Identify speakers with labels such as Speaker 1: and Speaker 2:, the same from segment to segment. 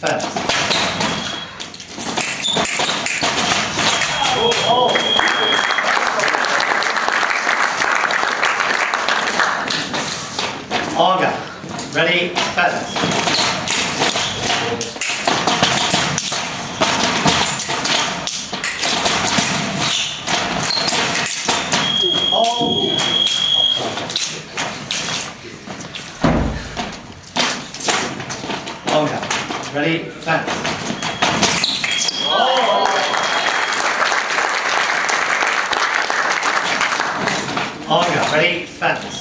Speaker 1: fence. Olga, ready, fence. Olga, ready, fence. Olga, ready, fence.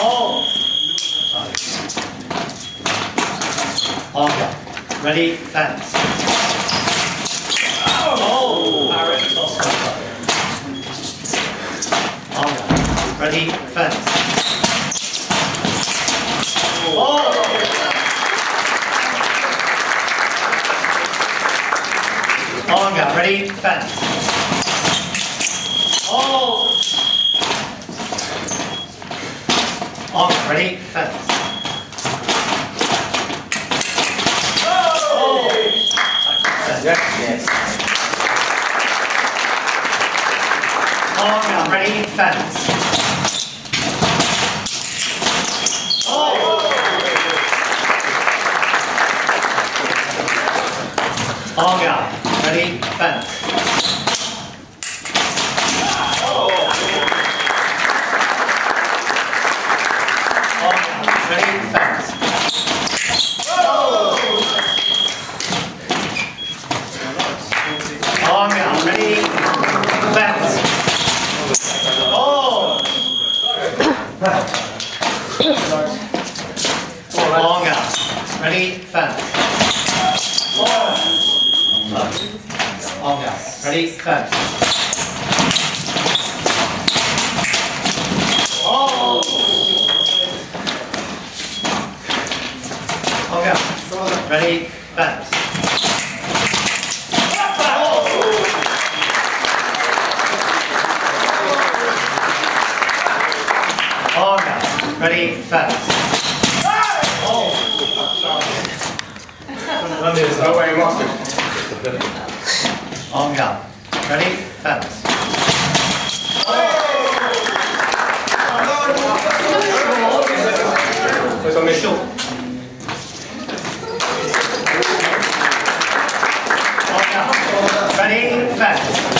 Speaker 1: Oh. Olga, ready, fence. Oh. Olga, ready, fence. Oh. Olga, ready, fence. Oh. Olga, ready, fence. Oh.
Speaker 2: Yes.
Speaker 1: Olga, ready, fence. Oh. Fence. Olga, ready, fence. Olga, ready, fence. Oh. Oh, Olga, ready, fence. Oh. Olga, ready, fence. Olga, oh,
Speaker 2: ready, fence.
Speaker 1: Olga, ready, fence.
Speaker 2: There's only shoot.
Speaker 1: Olga, ready, fence.